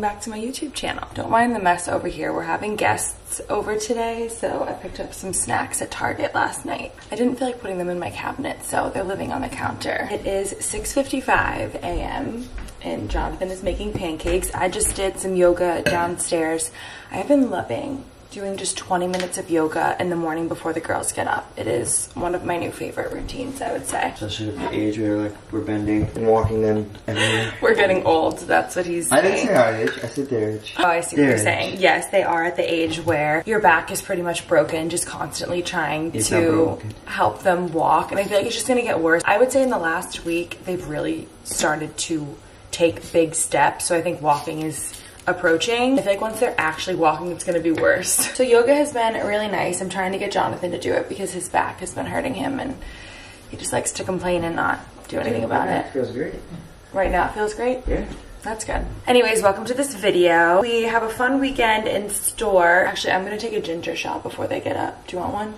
welcome back to my YouTube channel. Don't mind the mess over here. We're having guests over today, so I picked up some snacks at Target last night. I didn't feel like putting them in my cabinet, so they're living on the counter. It is 6.55 a.m. and Jonathan is making pancakes. I just did some yoga downstairs. I've been loving doing just 20 minutes of yoga in the morning before the girls get up. It is one of my new favorite routines, I would say. Especially at the age where like we're bending and walking them everywhere. We're getting old, that's what he's saying. I didn't say our age, I said their age. Oh, I see what Their you're age. saying. Yes, they are at the age where your back is pretty much broken, just constantly trying It's to help them walk. And I feel like it's just gonna get worse. I would say in the last week, they've really started to take big steps. So I think walking is approaching. I feel like once they're actually walking, it's gonna be worse. So yoga has been really nice. I'm trying to get Jonathan to do it because his back has been hurting him and he just likes to complain and not do anything about it. Feels great. Right now it feels great. Yeah. That's good. Anyways, welcome to this video. We have a fun weekend in store. Actually, I'm gonna take a ginger shot before they get up. Do you want one?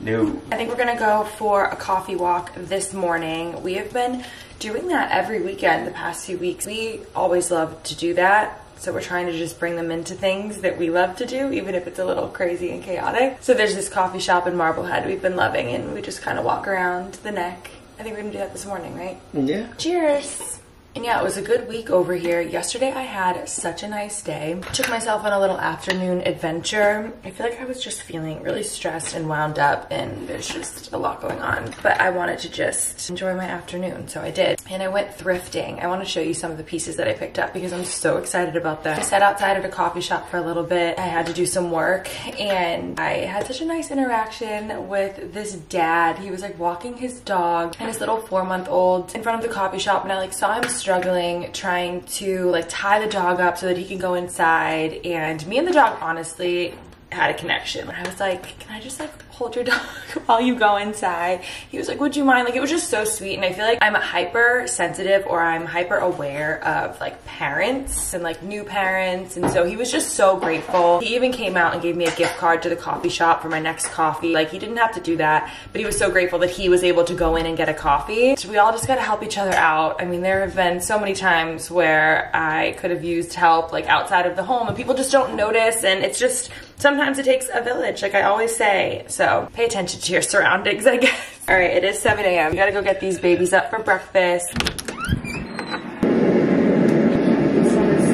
No. I think we're gonna go for a coffee walk this morning. We have been doing that every weekend the past few weeks. We always love to do that. So we're trying to just bring them into things that we love to do, even if it's a little crazy and chaotic. So there's this coffee shop in Marblehead we've been loving and we just kind of walk around the neck. I think we're gonna do that this morning, right? Yeah. Cheers! And yeah, it was a good week over here. Yesterday I had such a nice day. Took myself on a little afternoon adventure. I feel like I was just feeling really stressed and wound up and there's just a lot going on. But I wanted to just enjoy my afternoon, so I did. And I went thrifting. I want to show you some of the pieces that I picked up because I'm so excited about them. I sat outside at a coffee shop for a little bit. I had to do some work and I had such a nice interaction with this dad. He was like walking his dog and his little four month old in front of the coffee shop and I like saw him struggling trying to like tie the dog up so that he can go inside. And me and the dog honestly had a connection. I was like, can I just like hold your dog while you go inside? He was like, would you mind? Like it was just so sweet. And I feel like I'm hyper sensitive or I'm hyper aware of like parents and like new parents. And so he was just so grateful. He even came out and gave me a gift card to the coffee shop for my next coffee. Like he didn't have to do that, but he was so grateful that he was able to go in and get a coffee. So we all just got to help each other out. I mean, there have been so many times where I could have used help like outside of the home and people just don't notice. And it's just, sometimes it takes a village, like I always say. So pay attention to your surroundings, I guess. All right, it is 7 a.m. We gotta go get these babies up for breakfast.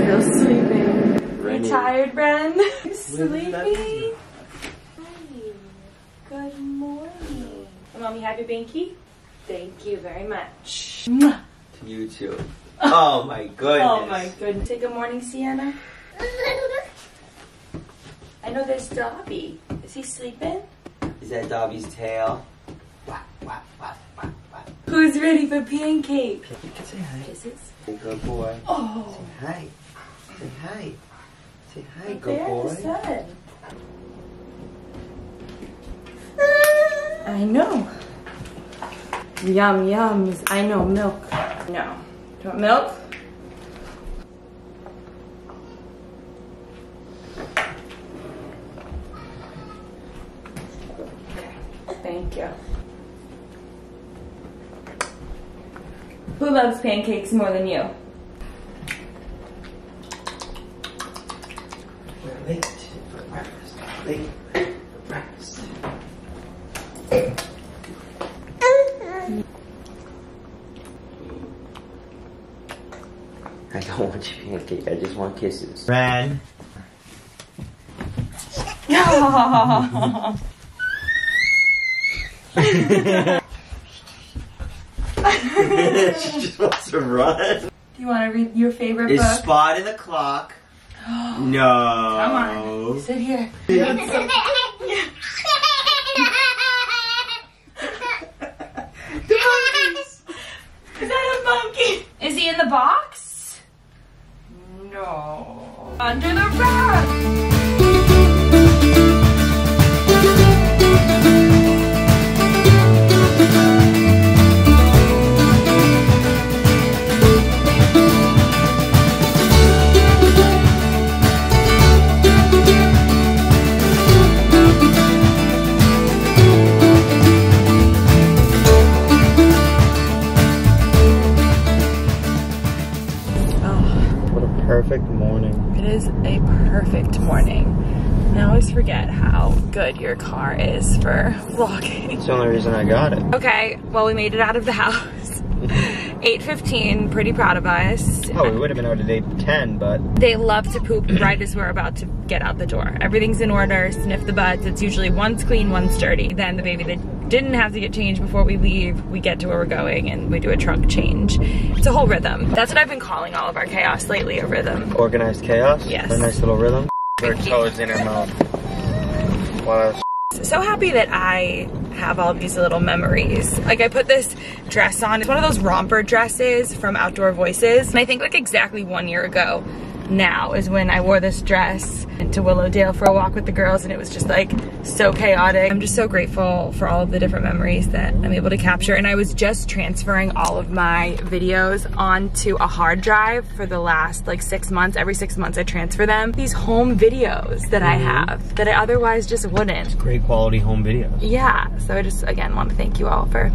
Still sleeping. Rennie. You tired, Bren? You that sleepy? Good morning. Mommy, have your binky? Thank you very much. Mwah. You too. Oh my goodness. Oh my goodness. Say good morning, Sienna. I know there's Dobby. Is he sleeping? Is that Dobby's tail? Wah, wah, wah, wah, wah. Who's ready for pancake? You say hi. Kisses. Hey, good boy. Oh, Say hi. Say hi. Say hi, up good there in the boy. sun. I know. Yum yums. I know milk. No. Do you want milk? Thank you. Who loves pancakes more than you? We're late for breakfast. Late for breakfast. I don't want your pancake. I just want kisses. Ran. she just wants to run. Do you want to read your favorite Is book? Spot in the clock? no. Come on. Sit here. Is that a monkey? Is he in the box? No. Under the rug. Perfect morning. It is a perfect morning. I always forget how good your car is for vlogging. It's the only reason I got it. Okay, well we made it out of the house. 8.15, pretty proud of us. Oh, we would have been out at 8.10, but... They love to poop right as we're about to get out the door. Everything's in order, sniff the butts. It's usually one's clean, one's dirty. Then the baby that didn't have to get changed before we leave, we get to where we're going and we do a trunk change. It's a whole rhythm. That's what I've been calling all of our chaos lately, a rhythm. Organized chaos? Yes. A nice little rhythm. Her toes in her mouth. Wow, so happy that I have all these little memories. Like I put this dress on. It's one of those romper dresses from Outdoor Voices. And I think like exactly one year ago now is when I wore this dress to Willowdale for a walk with the girls and it was just like so chaotic. I'm just so grateful for all of the different memories that I'm able to capture and I was just transferring all of my videos onto a hard drive for the last like six months. Every six months I transfer them. These home videos that I Mhm. have that I otherwise just wouldn't. Great quality home videos. Yeah, so I just again want to thank you all for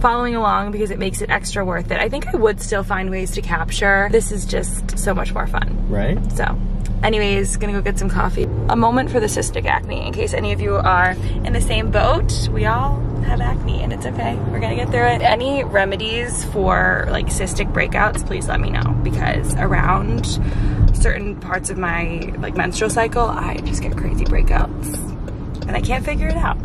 following along because it makes it extra worth it. I think I would still find ways to capture. This is just so much more fun. Right? So, anyways, gonna go get some coffee. A moment for the cystic acne in case any of you are in the same boat. We all have acne and it's okay. We're gonna get through it. Any remedies for like cystic breakouts, please let me know because around certain parts of my like menstrual cycle, I just get crazy breakouts and I can't figure it out.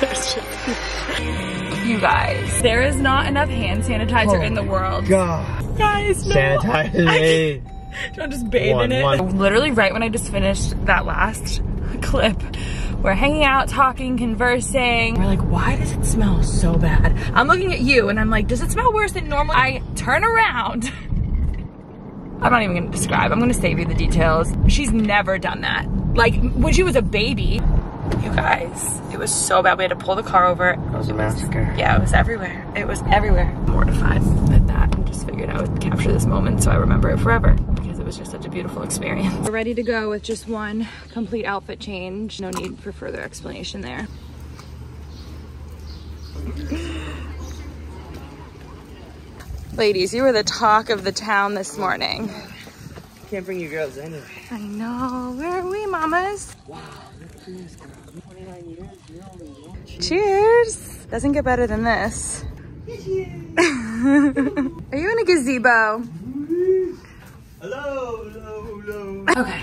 you guys, there is not enough hand sanitizer Oh in the world. God. Guys, no. Sanitize I me. can't- Do you want to just bathe One, in it? one. Literally right when I just finished that last clip, we're hanging out, talking, conversing. We're like, why does it smell so bad? I'm looking at you and I'm like, does it smell worse than normal? I turn around. I'm not even gonna describe. I'm gonna save you the details. She's never done that. Like when she was a baby. You guys, it was so bad. We had to pull the car over. It was a massacre. Yeah, it was everywhere. It was everywhere. Mortified at that and just figured I would capture this moment so I remember it forever because it was just such a beautiful experience. We're ready to go with just one complete outfit change. No need for further explanation there. Ladies, you were the talk of the town this morning. Can't bring you girls anyway. I know. Where are we, mamas? Wow, look at this girl. 29 years, you're only one. Cheers. Doesn't get better than this. are you in a gazebo? Hello, hello, hello. Okay,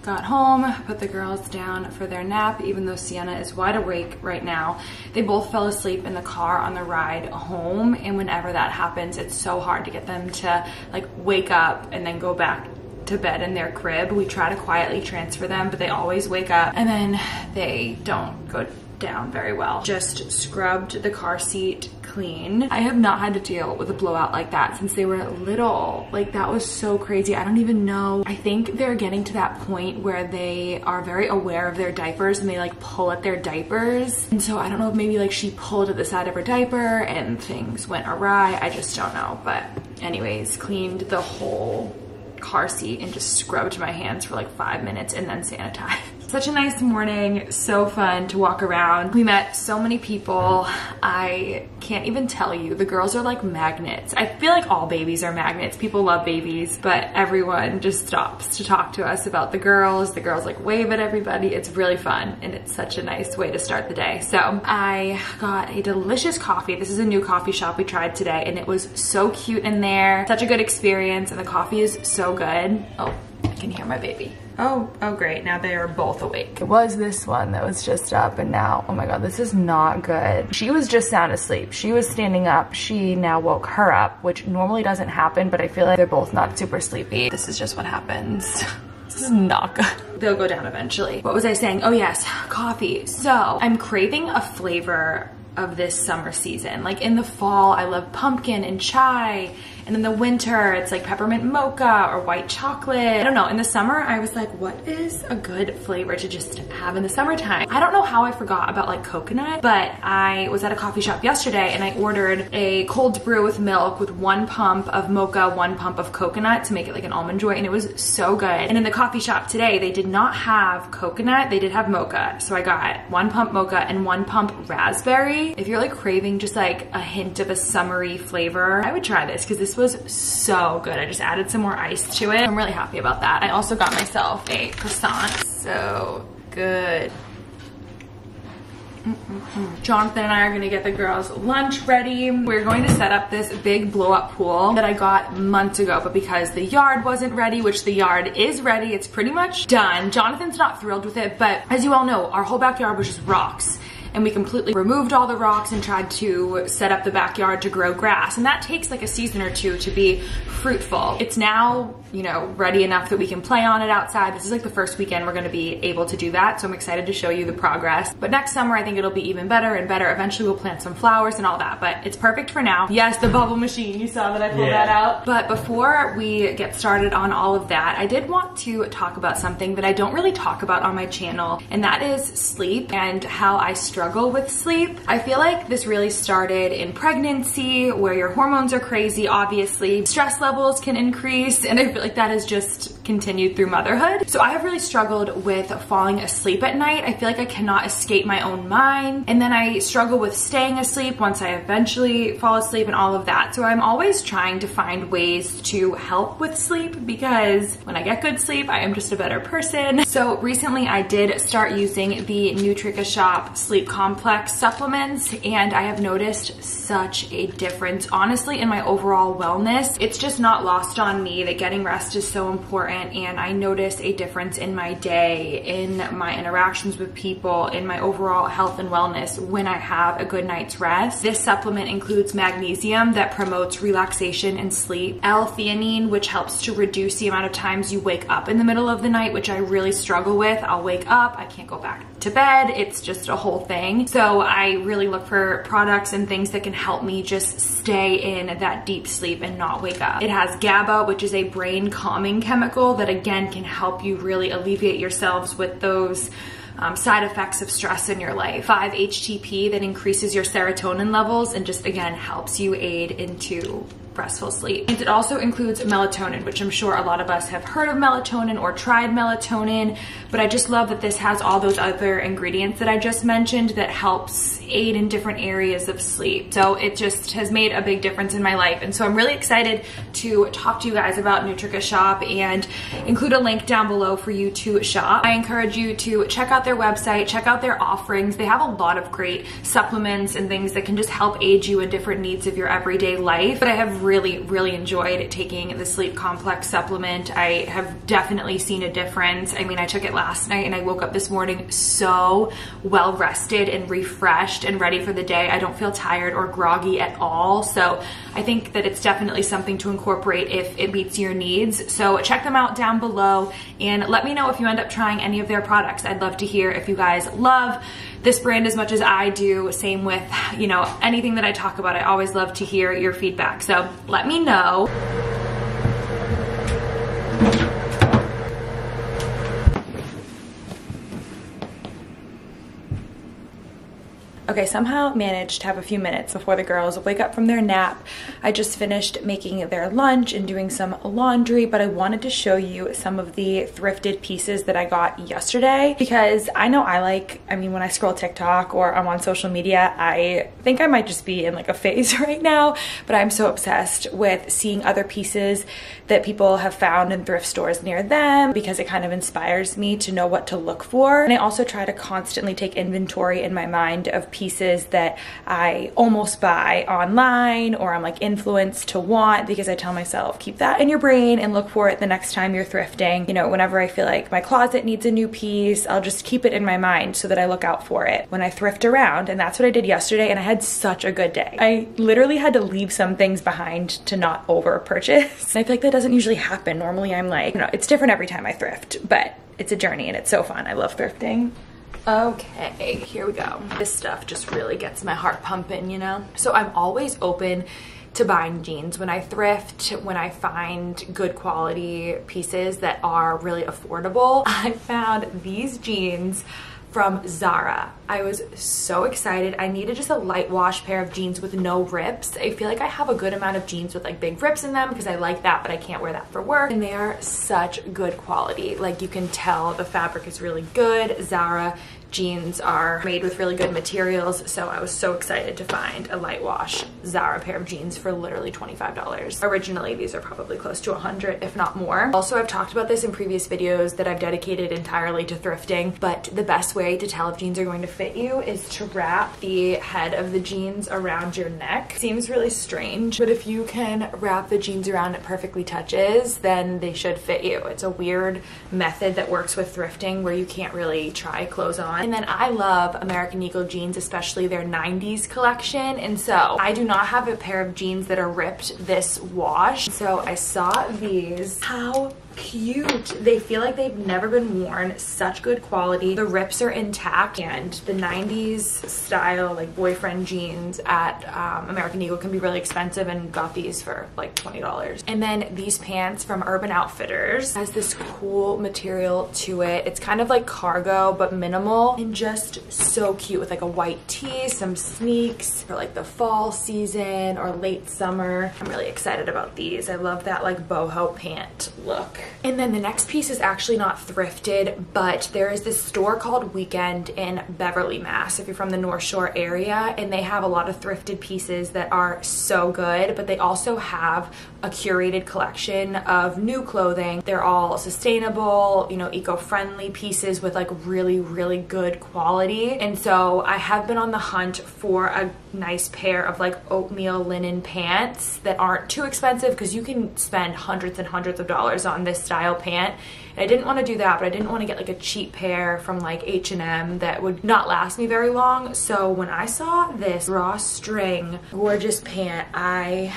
got home, put the girls down for their nap, even though Sienna is wide awake right now. They both fell asleep in the car on the ride home, and whenever that happens, it's so hard to get them to like wake up and then go back to bed in their crib. We try to quietly transfer them, but they always wake up and then they don't go down very well. Just scrubbed the car seat clean. I have not had to deal with a blowout like that since they were little. Like that was so crazy. I don't even know. I think they're getting to that point where they are very aware of their diapers and they like pull at their diapers. And so I don't know if maybe like she pulled at the side of her diaper and things went awry. I just don't know. But anyways, cleaned the whole car seat and just scrubbed my hands for like five minutes and then sanitized. Such a nice morning, so fun to walk around. We met so many people. I can't even tell you. The girls are like magnets. I feel like all babies are magnets. People love babies, but everyone just stops to talk to us about the girls. The girls like wave at everybody. It's really fun and it's such a nice way to start the day. So I got a delicious coffee. This is a new coffee shop we tried today and it was so cute in there. Such a good experience and the coffee is so good. Oh, I can hear my baby. Oh, oh great, now they are both awake. It was this one that was just up and now, oh my god, this is not good. She was just sound asleep. She was standing up. She now woke her up, which normally doesn't happen, but I feel like they're both not super sleepy. This is just what happens. This is not good. They'll go down eventually. What was I saying? Oh yes, coffee. So I'm craving a flavor of this summer season. Like in the fall, I love pumpkin and chai. And in the winter, it's like peppermint mocha or white chocolate. I don't know. In the summer, I was like, what is a good flavor to just have in the summertime? I don't know how I forgot about like coconut, but I was at a coffee shop yesterday and I ordered a cold brew with milk with one pump of mocha, one pump of coconut to make it like an almond joy. And it was so good. And in the coffee shop today, they did not have coconut. They did have mocha. So I got one pump mocha and one pump raspberry. If you're like craving just like a hint of a summery flavor, I would try this because this Was so good. I just added some more ice to it. I'm really happy about that. I also got myself a croissant. So good. Jonathan and I are gonna get the girls lunch ready. We're going to set up this big blow up pool that I got months ago, but because the yard wasn't ready, which the yard is ready, it's pretty much done. Jonathan's not thrilled with it, but as you all know, our whole backyard was just rocks and we completely removed all the rocks and tried to set up the backyard to grow grass. And that takes like a season or two to be fruitful. It's now, you know, ready enough that we can play on it outside. This is like the first weekend we're gonna be able to do that. So I'm excited to show you the progress. But next summer, I think it'll be even better and better. Eventually we'll plant some flowers and all that, but it's perfect for now. Yes, the bubble machine, you saw that I pulled yeah. that out. But before we get started on all of that, I did want to talk about something that I don't really talk about on my channel, and that is sleep and how I struggle struggle with sleep. I feel like this really started in pregnancy where your hormones are crazy, obviously. Stress levels can increase and I feel like that has just continued through motherhood. So I have really struggled with falling asleep at night. I feel like I cannot escape my own mind. And then I struggle with staying asleep once I eventually fall asleep and all of that. So I'm always trying to find ways to help with sleep because when I get good sleep, I am just a better person. So recently I did start using the Nutricashop sleep complex supplements and I have noticed such a difference honestly in my overall wellness. It's just not lost on me that getting rest is so important and I notice a difference in my day, in my interactions with people, in my overall health and wellness when I have a good night's rest. This supplement includes magnesium that promotes relaxation and sleep, L-theanine which helps to reduce the amount of times you wake up in the middle of the night which I really struggle with. I'll wake up, I can't go back to bed. It's just a whole thing. So I really look for products and things that can help me just stay in that deep sleep and not wake up. It has GABA, which is a brain calming chemical that again can help you really alleviate yourselves with those um, side effects of stress in your life. 5-HTP that increases your serotonin levels and just again helps you aid into restful sleep. And it also includes melatonin, which I'm sure a lot of us have heard of melatonin or tried melatonin, but I just love that this has all those other ingredients that I just mentioned that helps aid in different areas of sleep. So it just has made a big difference in my life. And so I'm really excited to talk to you guys about Nutricashop and include a link down below for you to shop. I encourage you to check out their website, check out their offerings. They have a lot of great supplements and things that can just help aid you in different needs of your everyday life. But I have really, really enjoyed taking the sleep complex supplement. I have definitely seen a difference. I mean, I took it last night and I woke up this morning so well rested and refreshed and ready for the day. I don't feel tired or groggy at all. So I think that it's definitely something to incorporate if it meets your needs. So check them out down below and let me know if you end up trying any of their products. I'd love to hear if you guys love this brand as much as I do. Same with, you know, anything that I talk about. I always love to hear your feedback. So let me know. Okay, somehow managed to have a few minutes before the girls wake up from their nap. I just finished making their lunch and doing some laundry, but I wanted to show you some of the thrifted pieces that I got yesterday because I know I like, I mean, when I scroll TikTok or I'm on social media, I think I might just be in like a phase right now, but I'm so obsessed with seeing other pieces that people have found in thrift stores near them because it kind of inspires me to know what to look for. And I also try to constantly take inventory in my mind of pieces that I almost buy online or I'm like influenced to want because I tell myself, keep that in your brain and look for it the next time you're thrifting. You know, whenever I feel like my closet needs a new piece, I'll just keep it in my mind so that I look out for it when I thrift around. And that's what I did yesterday. And I had such a good day. I literally had to leave some things behind to not over purchase. and I feel like that doesn't usually happen. Normally I'm like, you know, it's different every time I thrift, but it's a journey and it's so fun. I love thrifting. Okay, here we go. This stuff just really gets my heart pumping, you know? So I'm always open to buying jeans when I thrift, when I find good quality pieces that are really affordable. I found these jeans from Zara. I was so excited. I needed just a light wash pair of jeans with no rips. I feel like I have a good amount of jeans with like big rips in them because I like that, but I can't wear that for work. And they are such good quality. Like you can tell the fabric is really good. Zara jeans are made with really good materials. So I was so excited to find a light wash Zara pair of jeans for literally $25. Originally, these are probably close to 100, if not more. Also, I've talked about this in previous videos that I've dedicated entirely to thrifting, but the best way to tell if jeans are going to fit you is to wrap the head of the jeans around your neck. Seems really strange, but if you can wrap the jeans around it perfectly touches, then they should fit you. It's a weird method that works with thrifting where you can't really try clothes on. And then I love American Eagle jeans, especially their 90s collection. And so I do not have a pair of jeans that are ripped this wash. So I saw these. How cute. They feel like they've never been worn. Such good quality. The rips are intact and the 90s style like boyfriend jeans at um, American Eagle can be really expensive and got these for like $20. And then these pants from Urban Outfitters has this cool material to it. It's kind of like cargo but minimal and just so cute with like a white tee, some sneaks for like the fall season or late summer. I'm really excited about these. I love that like boho pant look. And then the next piece is actually not thrifted, but there is this store called Weekend in Beverly, Mass. If you're from the North Shore area, and they have a lot of thrifted pieces that are so good, but they also have a curated collection of new clothing. They're all sustainable, you know, eco-friendly pieces with like really, really good quality. And so I have been on the hunt for a nice pair of like oatmeal linen pants that aren't too expensive because you can spend hundreds and hundreds of dollars on this style pant. And I didn't want to do that, but I didn't want to get like a cheap pair from like H&M that would not last me very long. So when I saw this drawstring gorgeous pant, I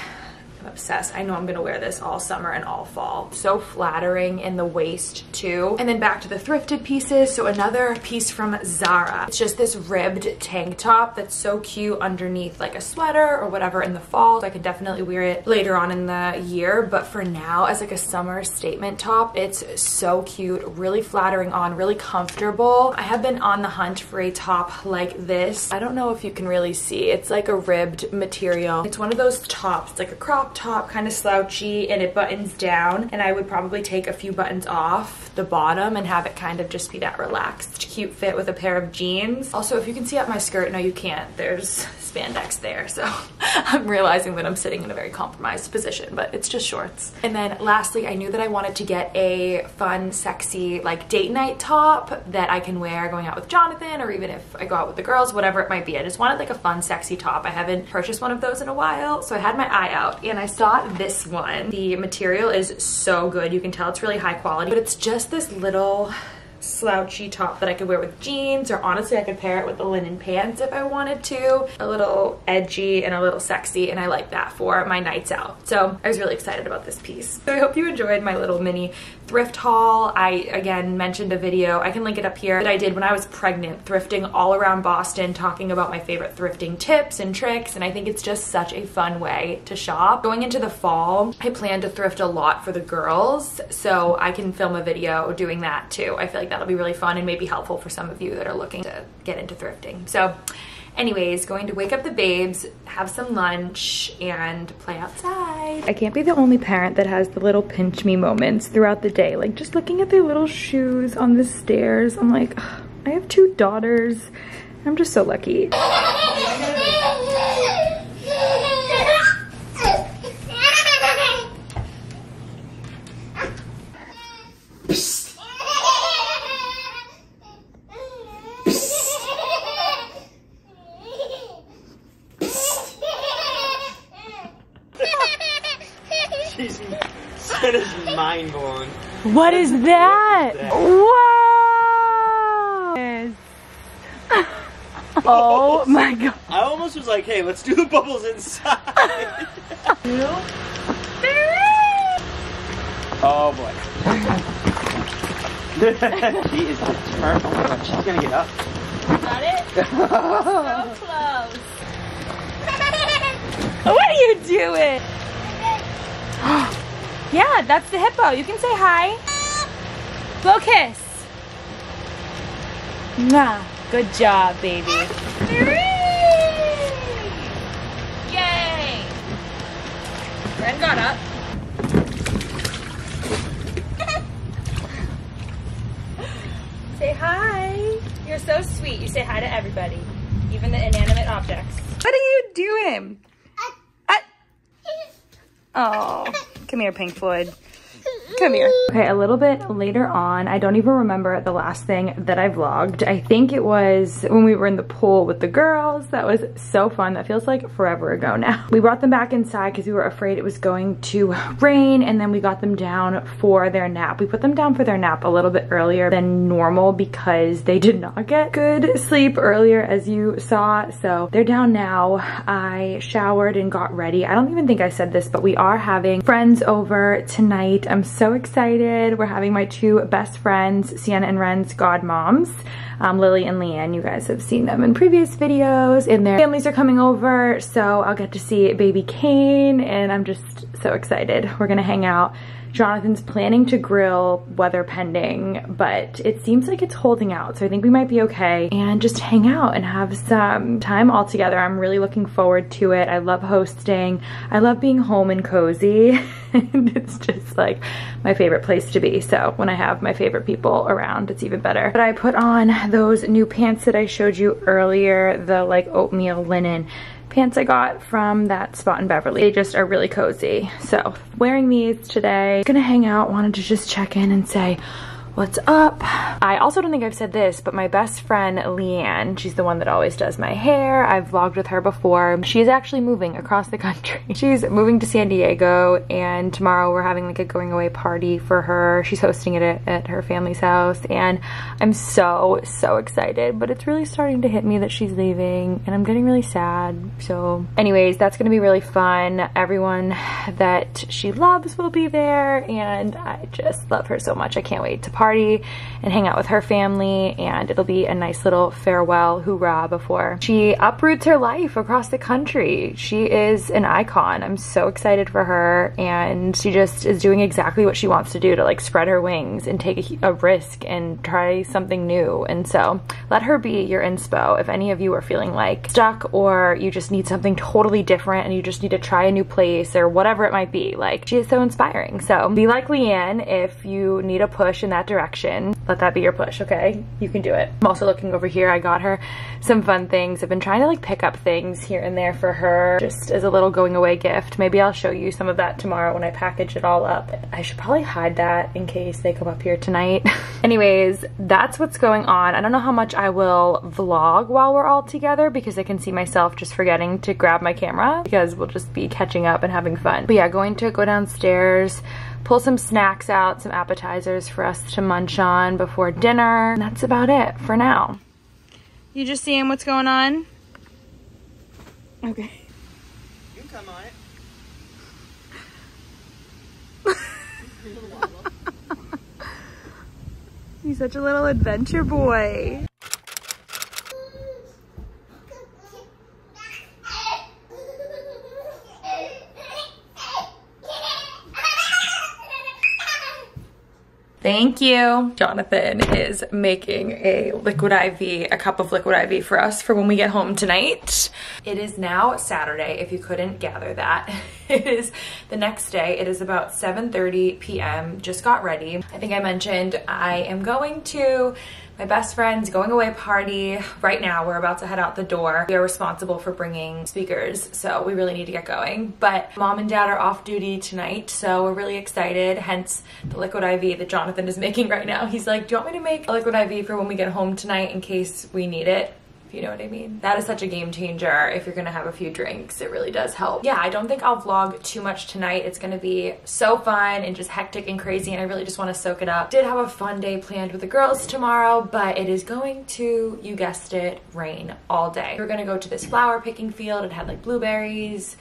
obsessed. I know I'm gonna wear this all summer and all fall. So flattering in the waist too. And then back to the thrifted pieces. So another piece from Zara. It's just this ribbed tank top that's so cute underneath like a sweater or whatever in the fall. I could definitely wear it later on in the year. But for now, as like a summer statement top, it's so cute, really flattering on, really comfortable. I have been on the hunt for a top like this. I don't know if you can really see. It's like a ribbed material. It's one of those tops, like a crop top, kind of slouchy, and it buttons down. And I would probably take a few buttons off the bottom and have it kind of just be that relaxed, cute fit with a pair of jeans. Also, if you can see up my skirt, no you can't. There's spandex there. So I'm realizing that I'm sitting in a very compromised position, but it's just shorts. And then lastly, I knew that I wanted to get a fun, sexy, like date night top that I can wear going out with Jonathan or even if I go out with the girls, whatever it might be. I just wanted like a fun, sexy top. I haven't purchased one of those in a while. So I had my eye out and I saw this one. The material is so good. You can tell it's really high quality, but it's just this little slouchy top that I could wear with jeans or honestly I could pair it with the linen pants if I wanted to. A little edgy and a little sexy and I like that for my nights out. So I was really excited about this piece. So I hope you enjoyed my little mini thrift haul. I again mentioned a video, I can link it up here, that I did when I was pregnant thrifting all around Boston talking about my favorite thrifting tips and tricks and I think it's just such a fun way to shop. Going into the fall, I plan to thrift a lot for the girls so I can film a video doing that too. I feel like that'll be really fun and maybe helpful for some of you that are looking to get into thrifting. So anyways, going to wake up the babes, have some lunch, and play outside. I can't be the only parent that has the little pinch me moments throughout the day. Like just looking at their little shoes on the stairs, I'm like, I have two daughters. I'm just so lucky. She's Santa's mind blown. What is that? Wow! Yes. Oh, oh my god. I almost was like, hey, let's do the bubbles inside. oh boy. she is determined. Oh my god, she's gonna get up. Got it? so close. What are you doing? Yeah, that's the hippo. You can say hi. Blow kiss. Nah, good job, baby. Yay! Ren got up. Say hi. You're so sweet. You say hi to everybody, even the inanimate objects. What are you doing? Oh, come here, Pink Floyd. Come here. Okay, a little bit later on, I don't even remember the last thing that I vlogged. I think it was when we were in the pool with the girls. That was so fun. That feels like forever ago now. We brought them back inside because we were afraid it was going to rain and then we got them down for their nap. We put them down for their nap a little bit earlier than normal because they did not get good sleep earlier as you saw. So they're down now. I showered and got ready. I don't even think I said this, but we are having friends over tonight. I'm so excited. We're having my two best friends, Sienna and Ren's godmoms, um, Lily and Leanne. You guys have seen them in previous videos and their families are coming over. So I'll get to see baby Kane and I'm just so excited. We're gonna hang out Jonathan's planning to grill weather pending, but it seems like it's holding out. So I think we might be okay and just hang out and have some time all together. I'm really looking forward to it. I love hosting. I love being home and cozy. and it's just like my favorite place to be. So when I have my favorite people around, it's even better. But I put on those new pants that I showed you earlier, the like oatmeal linen pants I got from that spot in Beverly. They just are really cozy. So wearing these today, gonna hang out, wanted to just check in and say, what's up? I also don't think I've said this, but my best friend Leanne, she's the one that always does my hair. I've vlogged with her before. She's actually moving across the country. She's moving to San Diego and tomorrow we're having like a going away party for her. She's hosting it at, at her family's house and I'm so, so excited, but it's really starting to hit me that she's leaving and I'm getting really sad. So anyways, that's gonna be really fun. Everyone that she loves will be there and I just love her so much. I can't wait to party party and hang out with her family and it'll be a nice little farewell hoorah before she uproots her life across the country. She is an icon. I'm so excited for her and she just is doing exactly what she wants to do to like spread her wings and take a, a risk and try something new. And so let her be your inspo if any of you are feeling like stuck or you just need something totally different and you just need to try a new place or whatever it might be. Like she is so inspiring. So be like Leanne if you need a push in that direction direction. Let that be your push, okay? You can do it. I'm also looking over here. I got her some fun things. I've been trying to like pick up things here and there for her just as a little going away gift. Maybe I'll show you some of that tomorrow when I package it all up. I should probably hide that in case they come up here tonight. Anyways, that's what's going on. I don't know how much I will vlog while we're all together because I can see myself just forgetting to grab my camera because we'll just be catching up and having fun. But yeah, going to go downstairs, pull some snacks out, some appetizers for us to munch on before dinner. And that's about it for now. You just seeing what's going on? Okay. You can come on it. He's such a little adventure boy. Thank you. Jonathan is making a liquid IV, a cup of liquid IV for us for when we get home tonight. It is now Saturday, if you couldn't gather that. It is the next day. It is about 7.30 p.m. Just got ready. I think I mentioned I am going to my best friend's going away party right now. We're about to head out the door. We are responsible for bringing speakers, so we really need to get going. But mom and dad are off duty tonight, so we're really excited, hence the liquid IV that Jonathan is making right now. He's like, do you want me to make a liquid IV for when we get home tonight in case we need it? If you know what I mean. That is such a game changer if you're gonna have a few drinks. It really does help. Yeah, I don't think I'll vlog too much tonight. It's gonna be so fun and just hectic and crazy and I really just wanna soak it up. Did have a fun day planned with the girls tomorrow, but it is going to, you guessed it, rain all day. We're gonna go to this flower picking field. It had like blueberries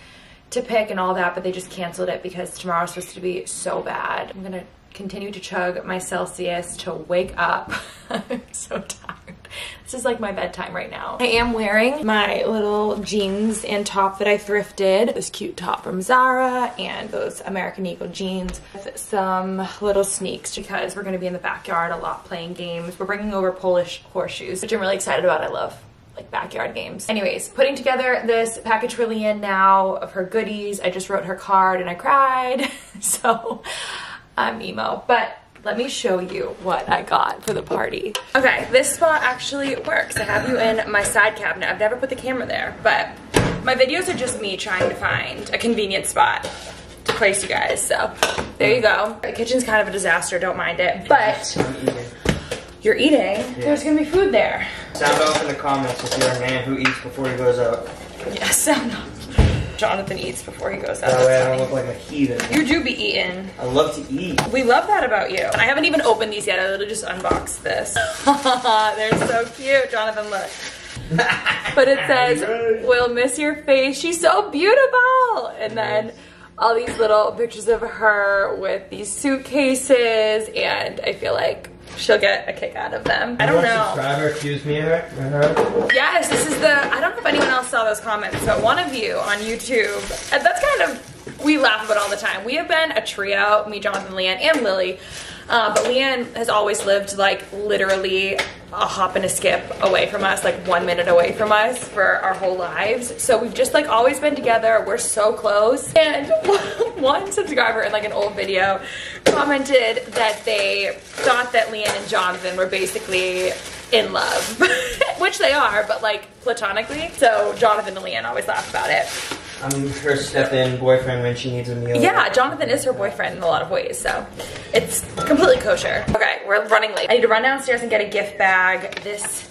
to pick and all that, but they just canceled it because tomorrow's supposed to be so bad. I'm gonna continue to chug my Celsius to wake up. I'm so tired. This is like my bedtime right now. I am wearing my little jeans and top that I thrifted. This cute top from Zara and those American Eagle jeans with some little sneaks because we're gonna be in the backyard a lot playing games. We're bringing over Polish horseshoes, which I'm really excited about. I love like backyard games. Anyways, putting together this package for Leanne now of her goodies. I just wrote her card and I cried. so I'm emo, but Let me show you what I got for the party. Okay, this spot actually works. I have you in my side cabinet. I've never put the camera there, but my videos are just me trying to find a convenient spot to place you guys. So there you go. The kitchen's kind of a disaster, don't mind it. But you're eating, there's gonna be food there. Sound off in the comments if you're a man who eats before he goes out. Yeah, sound off. Jonathan eats before he goes out. That way I don't look like a heathen. You do be eating. I love to eat. We love that about you. I haven't even opened these yet. I literally just unboxed this. They're so cute. Jonathan, look. But it says, we'll miss your face. She's so beautiful. And then all these little pictures of her with these suitcases. And I feel like she'll get a kick out of them. I don't know. subscriber accused me of it. Yes, this is the. I don't know if anyone else saw those comments, but one of you on YouTube. and That's kind of we laugh about all the time. We have been a trio, me, Jonathan, Leanne, and Lily. Uh, but Leanne has always lived like literally a hop and a skip away from us, like one minute away from us for our whole lives. So we've just like always been together. We're so close. And one subscriber in like an old video commented that they thought that Leanne and Jonathan were basically in love, which they are, but like platonically. So Jonathan and Leanne always laugh about it. I'm her step-in boyfriend when she needs a meal. Yeah, Jonathan is her boyfriend in a lot of ways, so it's completely kosher. Okay, we're running late. I need to run downstairs and get a gift bag. This,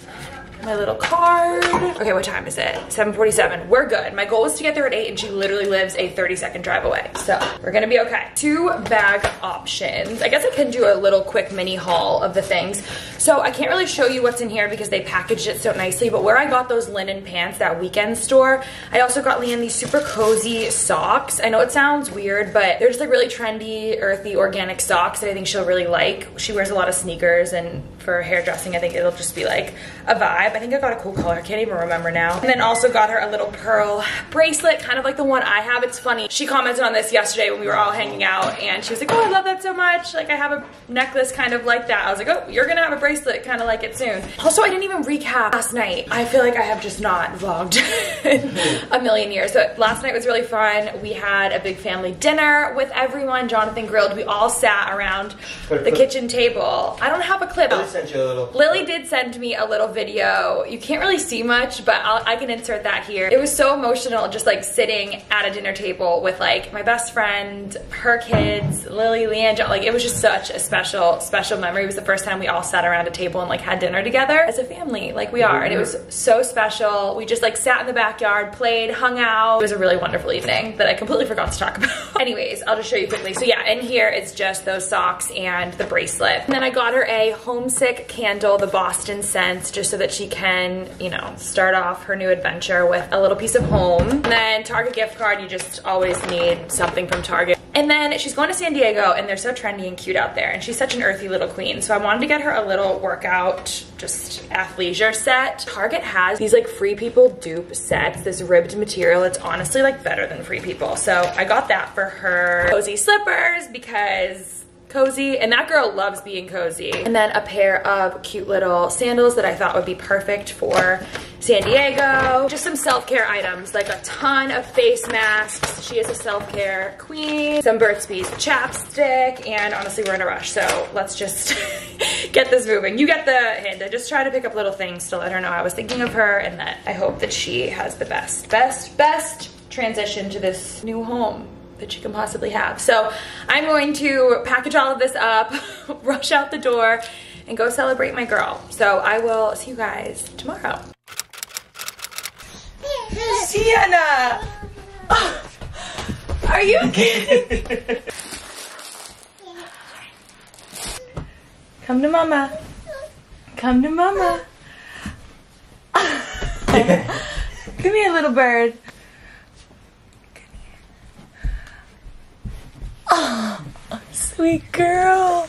my little card. Okay, what time is it? 7.47. We're good. My goal is to get there at 8 and she literally lives a 30 second drive away. So we're gonna be okay. Two bag options. I guess I can do a little quick mini haul of the things. So I can't really show you what's in here because they packaged it so nicely, but where I got those linen pants, that weekend store, I also got Leanne these super cozy socks. I know it sounds weird, but they're just like really trendy, earthy, organic socks that I think she'll really like. She wears a lot of sneakers and for hairdressing, I think it'll just be like a vibe. I think I got a cool color, I can't even remember now. And then also got her a little pearl bracelet, kind of like the one I have. It's funny, she commented on this yesterday when we were all hanging out and she was like, oh, I love that so much. Like I have a necklace kind of like that. I was like, oh, you're gonna have a bracelet kind of like it soon. Also, I didn't even recap last night. I feel like I have just not vlogged in a million years. So last night was really fun. We had a big family dinner with everyone. Jonathan grilled. We all sat around the kitchen table. I don't have a clip. Sent you a little. Lily did send me a little video. You can't really see much, but I'll, I can insert that here. It was so emotional, just like sitting at a dinner table with like my best friend, her kids, Lily, Leanne, like it was just such a special, special memory. It was the first time we all sat around a table and like had dinner together as a family, like we are, and it was so special. We just like sat in the backyard, played, hung out. It was a really wonderful evening that I completely forgot to talk about. Anyways, I'll just show you quickly. So yeah, in here it's just those socks and the bracelet. And then I got her a homesick candle, the Boston scents, just so that she can, you know, start off her new adventure with a little piece of home. And then Target gift card, you just always need something from Target. And then she's going to San Diego and they're so trendy and cute out there. And she's such an earthy little queen. So I wanted to get her a little workout, just athleisure set. Target has these like free people dupe sets, this ribbed material. It's honestly like better than free people. So I got that for her. Cozy slippers because cozy and that girl loves being cozy. And then a pair of cute little sandals that I thought would be perfect for San Diego. Just some self-care items like a ton of face masks. She is a self-care queen. Some Burt's Bees chapstick and honestly we're in a rush so let's just get this moving. You get the hint. I just try to pick up little things to let her know I was thinking of her and that I hope that she has the best best best transition to this new home that she can possibly have. So I'm going to package all of this up, rush out the door, and go celebrate my girl. So I will see you guys tomorrow. Sienna! Oh, are you kidding? Come to mama. Come to mama. Come here, little bird. Oh, sweet girl.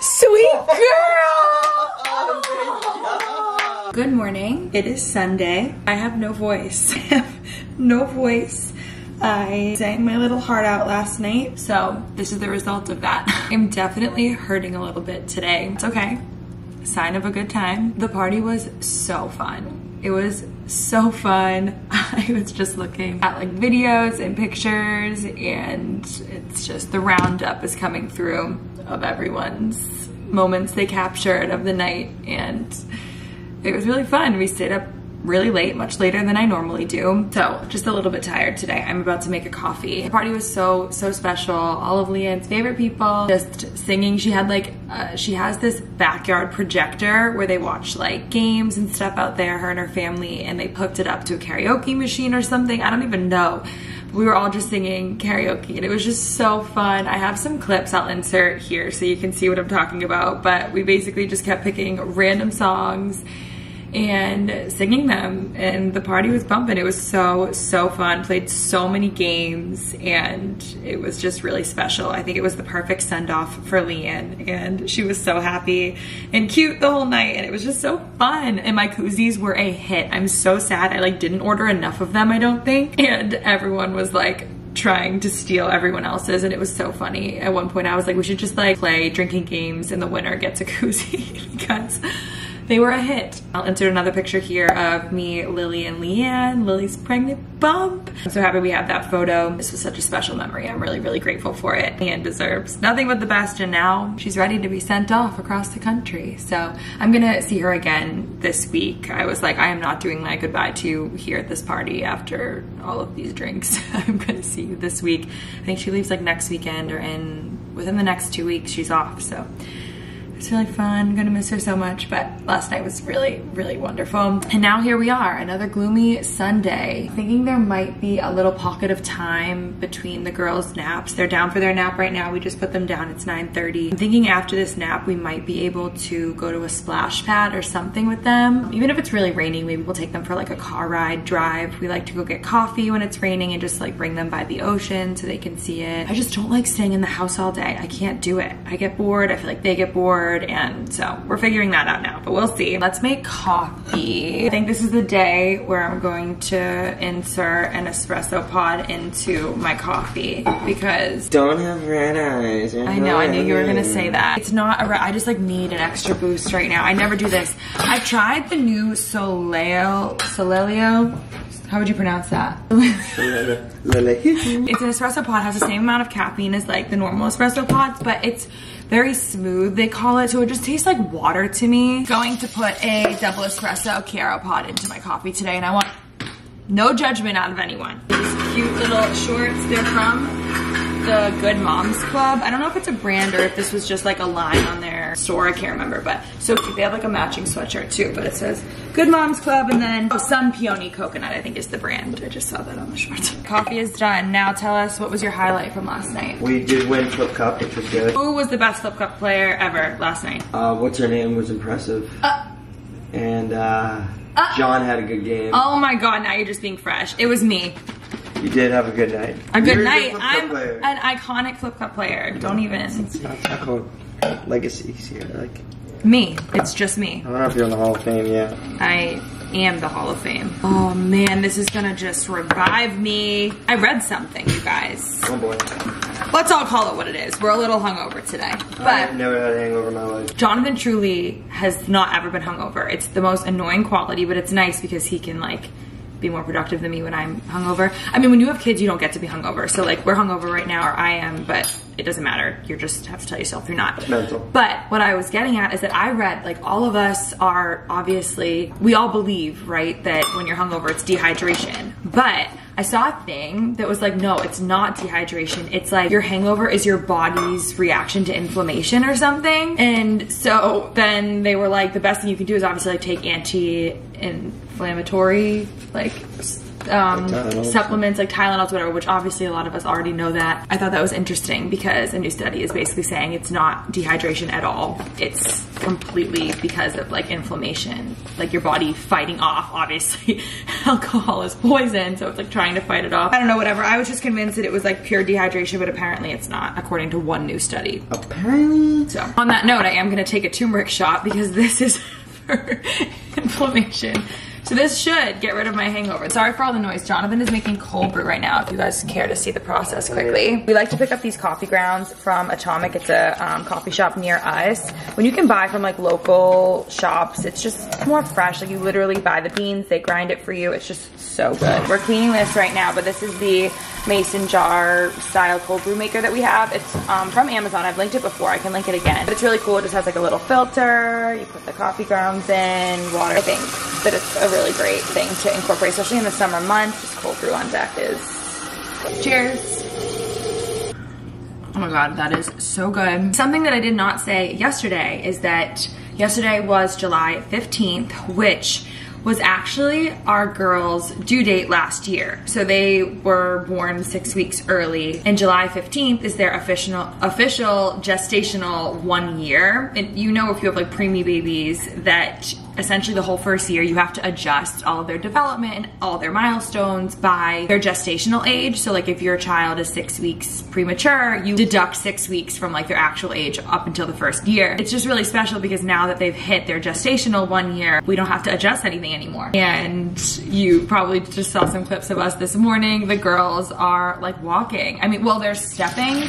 Sweet girl. Good morning. It is Sunday. I have no voice. I have no voice. I sang my little heart out last night, so this is the result of that. I'm definitely hurting a little bit today. It's okay. Sign of a good time. The party was so fun. It was so fun. I was just looking at like videos and pictures and it's just the roundup is coming through of everyone's moments they captured of the night and it was really fun. We stayed up really late, much later than I normally do. So just a little bit tired today. I'm about to make a coffee. The party was so, so special. All of Leanne's favorite people just singing. She had like, uh, she has this backyard projector where they watch like games and stuff out there, her and her family, and they hooked it up to a karaoke machine or something. I don't even know we were all just singing karaoke and it was just so fun. I have some clips I'll insert here so you can see what I'm talking about, but we basically just kept picking random songs and singing them and the party was bumping. It was so so fun. Played so many games and it was just really special. I think it was the perfect send off for leanne and she was so happy and cute the whole night and it was just so fun. And my koozies were a hit. I'm so sad i like didn't order enough of them i don't think. And everyone was like trying to steal everyone else's and it was so funny. At one point i was like we should just like play drinking games and the winner gets a koozie because they were a hit. I'll insert another picture here of me, Lily, and Leanne. Lily's pregnant bump. I'm so happy we have that photo. This was such a special memory. I'm really, really grateful for it. Leanne deserves nothing but the best and now she's ready to be sent off across the country. So I'm gonna see her again this week. I was like, I am not doing my goodbye to you here at this party after all of these drinks. I'm gonna see you this week. I think she leaves like next weekend or in within the next two weeks she's off. So it's really fun. I'm gonna miss her so much, but last night was really, really wonderful. And now here we are, another gloomy Sunday. Thinking there might be a little pocket of time between the girls' naps. They're down for their nap right now. We just put them down. It's 9.30. I'm thinking after this nap, we might be able to go to a splash pad or something with them. Even if it's really raining, maybe we'll take them for like a car ride drive. We like to go get coffee when it's raining and just like bring them by the ocean so they can see it. I just don't like staying in the house all day. I can't do it. I get bored. I feel like they get bored and so we're figuring that out now, but we'll see. Let's make coffee. I think this is the day where I'm going to insert an espresso pod into my coffee because Don't have red eyes. I know, I knew you were gonna say that. It's not a I just like need an extra boost right now. I never do this. I've tried the new Soleo, Solelio. How would you pronounce that? It's an espresso pod, has the same amount of caffeine as like the normal espresso pods, but it's very smooth, they call it. So it just tastes like water to me. Going to put a double espresso Chiaro pod into my coffee today and I want no judgment out of anyone. These cute little shorts, they're from the Good Moms Club. I don't know if it's a brand or if this was just like a line on their store. I can't remember, but so cute. They have like a matching sweatshirt too, but it says Good Moms Club and then oh, Sun Peony Coconut, I think is the brand. I just saw that on the shorts. Coffee is done. Now tell us what was your highlight from last night? We did win Flip Cup, which was good. Who was the best flip cup player ever last night? Uh, what's her name was impressive. Uh, And uh, Uh. John had a good game. oh my god, now you're just being fresh. It was me. You did have a good night. A good You're night. Flip Cup I'm player. an iconic flip cup player. Don't even. It's not talking about legacies here. Like, Me. It's just me. I don't know if you're in the Hall of Fame yet. I am the Hall of Fame. Oh man, this is gonna just revive me. I read something, you guys. Oh boy. Let's all call it what it is. We're a little hungover today. But I've never had a hangover in my life. Jonathan truly has not ever been hungover. It's the most annoying quality, but it's nice because he can like be more productive than me when I'm hungover. I mean, when you have kids, you don't get to be hungover. So like we're hungover right now, or I am, but it doesn't matter. You just have to tell yourself you're not. Mental. But what I was getting at is that I read like all of us are obviously we all believe right that when you're hungover it's dehydration, but I saw a thing that was like, no, it's not dehydration. It's like your hangover is your body's reaction to inflammation or something. And so then they were like, the best thing you can do is obviously like take anti-inflammatory like um, Tylenol. supplements like Tylenols, whatever, which obviously a lot of us already know that. I thought that was interesting because a new study is basically saying it's not dehydration at all. It's completely because of like inflammation, like your body fighting off. Obviously, alcohol is poison, so it's like trying to fight it off. I don't know, whatever. I was just convinced that it was like pure dehydration, but apparently it's not, according to one new study. Apparently. So, on that note, I am gonna take a turmeric shot because this is for inflammation. So this should get rid of my hangover. Sorry for all the noise. Jonathan is making cold brew right now, if you guys care to see the process quickly. We like to pick up these coffee grounds from Atomic. It's a um, coffee shop near us. When you can buy from like local shops, it's just more fresh. Like you literally buy the beans, they grind it for you. It's just so good. We're cleaning this right now, but this is the mason jar style cold brew maker that we have. It's um, from Amazon. I've linked it before. I can link it again. But it's really cool. It just has like a little filter. You put the coffee grounds in, water. I think that it's a really great thing to incorporate, especially in the summer months. Just cold brew on deck is. Cheers. Oh my god, that is so good. Something that I did not say yesterday is that yesterday was July 15th, which was actually our girls' due date last year. So they were born six weeks early, and July 15th is their official official gestational one year. And you know, if you have like preemie babies, that essentially the whole first year you have to adjust all of their development and all their milestones by their gestational age. So like if your child is six weeks premature, you deduct six weeks from like their actual age up until the first year. It's just really special because now that they've hit their gestational one year, we don't have to adjust anything anymore. And you probably just saw some clips of us this morning. The girls are like walking. I mean, well, they're stepping.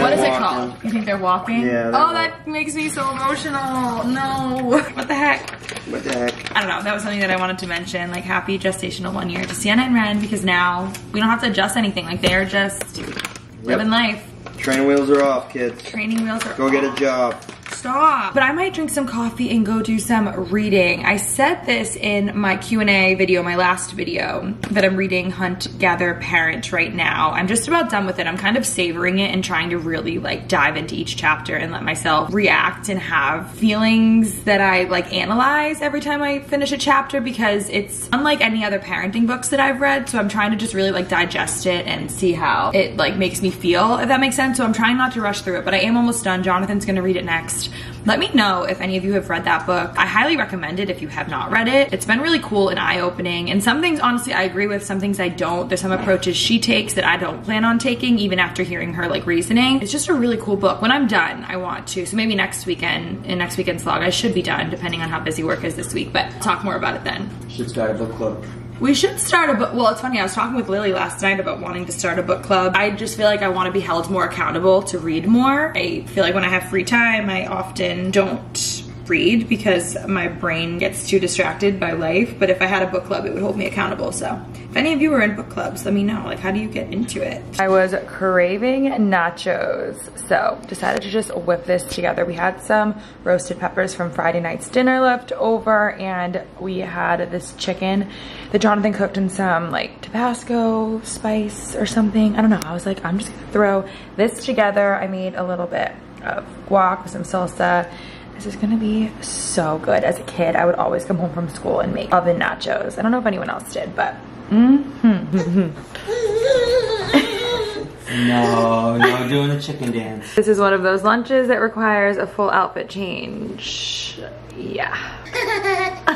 what is it called? You think they're walking? Yeah, they're Oh, that makes me so emotional. No. What the heck? What the heck? I don't know. That was something that I wanted to mention. Like, happy gestational one year to Sienna and Ren because now we don't have to adjust anything. Like, they're just living life. Training wheels are off, kids. Training wheels are off. Go get a job. Stop. But I might drink some coffee and go do some reading. I said this in my Q&A video, my last video, that I'm reading Hunt, Gather, Parent right now. I'm just about done with it. I'm kind of savoring it and trying to really like dive into each chapter and let myself react and have feelings that I like analyze every time I finish a chapter because it's unlike any other parenting books that I've read. So I'm trying to just really like digest it and see how it like makes me feel, if that makes sense. So I'm trying not to rush through it, but I am almost done. Jonathan's gonna read it next. Let me know if any of you have read that book. I highly recommend it if you have not read it. It's been really cool and eye-opening. And some things, honestly, I agree with. Some things I don't. There's some approaches she takes that I don't plan on taking, even after hearing her like reasoning. It's just a really cool book. When I'm done, I want to. So maybe next weekend, in next weekend's vlog, I should be done, depending on how busy work is this week. But I'll talk more about it then. Should start a book club. We should start a book. Well, it's funny. I was talking with Lily last night about wanting to start a book club. I just feel like I want to be held more accountable to read more. I feel like when I have free time, I often don't read because my brain gets too distracted by life. But if I had a book club, it would hold me accountable. So if any of you are in book clubs, let me know. Like, how do you get into it? I was craving nachos, so decided to just whip this together. We had some roasted peppers from Friday night's dinner left over, and we had this chicken that Jonathan cooked in some like Tabasco spice or something. I don't know. I was like, I'm just gonna throw this together. I made a little bit of guac with some salsa. This is gonna be so good. As a kid, I would always come home from school and make oven nachos. I don't know if anyone else did, but mm-hmm. No, no, doing the chicken dance. This is one of those lunches that requires a full outfit change. Yeah.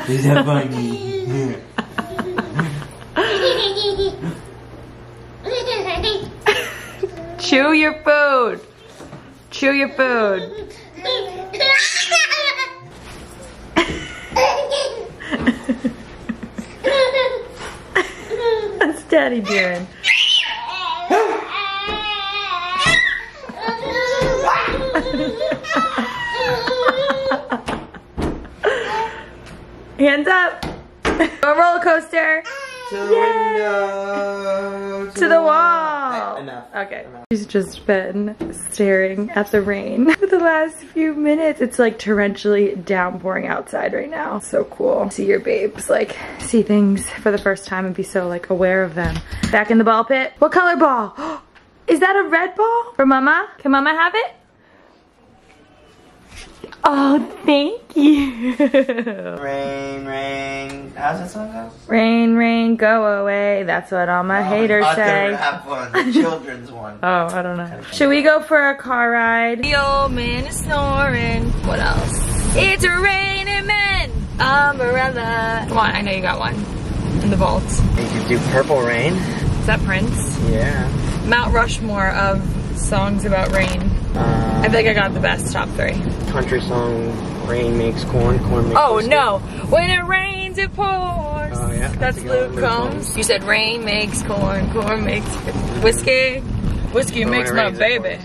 Is that funny? Chew your food. Chew your food. What's daddy doing? Hands up. Go roller coaster. To the window. To the wall. Hey, enough. Okay. Enough. She's just been staring at the rain for the last few minutes. It's like torrentially downpouring outside right now. So cool. See your babes like see things for the first time and be so like aware of them. Back in the ball pit. What color ball? Is that a red ball for mama? Can mama have it? Oh, thank you. Rain, rain. How's that song go? rain, rain, go away. That's what all my haters I thought they say. were Have fun. The children's one. Oh, I don't know. Should we go for a car ride? The old man is snoring. What else? It's raining men. Umbrella. Come on, I know you got one. In the vault. You could do Purple Rain. Is that Prince? Yeah. Mount Rushmore of songs about rain. Uh, I feel like I got the best top three. country song. Rain makes corn, corn makes Oh whiskey. no. When it rains, it pours. Oh, yeah. That's Luke Combs. You said rain makes corn, corn makes whiskey. Whiskey makes my baby.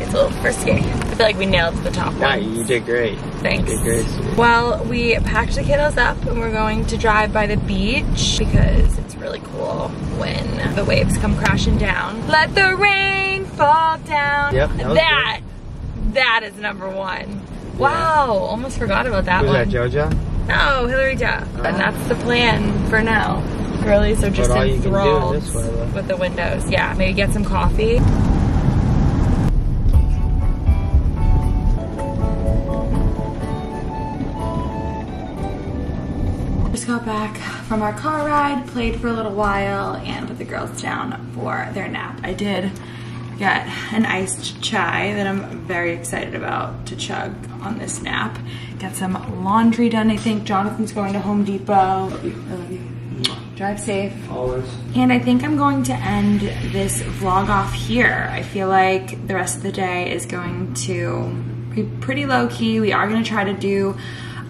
It's a little frisky. I feel like we nailed the top Yeah, one. you did great. Thanks. Did great. Well, we packed the kiddos up and we're going to drive by the beach because it's really cool when the waves come crashing down. Let the rain fall down. Yep, that that, that is number one. Wow, almost forgot about that Who's one. that, JoJo? No, Hilary Duff. And ah. that's the plan for now. Girlies are just all you can do enthralled this with the windows. Yeah, maybe get some coffee. Just got back from our car ride, played for a little while, and put the girls down for their nap. I did get an iced chai that I'm very excited about to chug on this nap. Get some laundry done, I think. Jonathan's going to Home Depot. I love you. Drive safe. Always. And I think I'm going to end this vlog off here. I feel like the rest of the day is going to be pretty low key. We are gonna try to do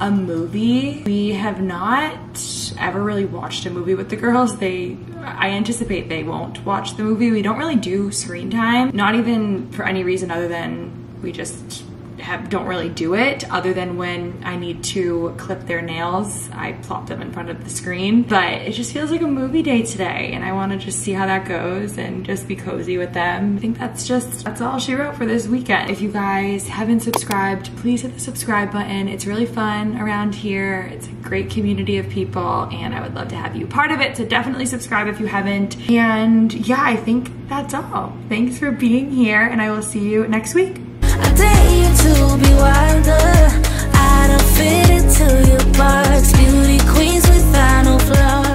a movie. We have not ever really watched a movie with the girls. They, I anticipate they won't watch the movie. We don't really do screen time, not even for any reason other than we just have, don't really do it other than when I need to clip their nails. I plop them in front of the screen. But it just feels like a movie day today and I want to just see how that goes and just be cozy with them. I think that's just, that's all she wrote for this weekend. If you guys haven't subscribed, please hit the subscribe button. It's really fun around here. It's a great community of people and I would love to have you part of it. So definitely subscribe if you haven't. And yeah, I think that's all. Thanks for being here and I will see you next week. I